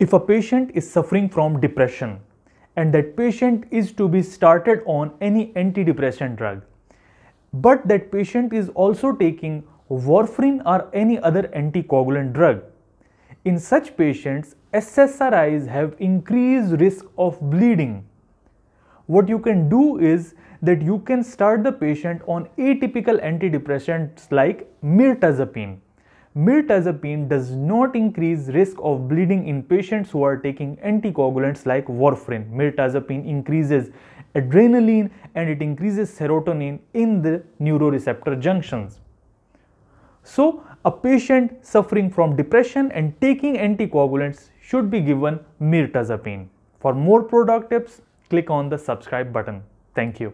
If a patient is suffering from depression and that patient is to be started on any antidepressant drug, but that patient is also taking warfarin or any other anticoagulant drug, in such patients, SSRIs have increased risk of bleeding. What you can do is that you can start the patient on atypical antidepressants like mirtazapine mirtazapine does not increase risk of bleeding in patients who are taking anticoagulants like warfarin. Mirtazapine increases adrenaline and it increases serotonin in the neuroreceptor junctions. So, a patient suffering from depression and taking anticoagulants should be given mirtazapine. For more Pro-Doc tips, click on the subscribe button. Thank you.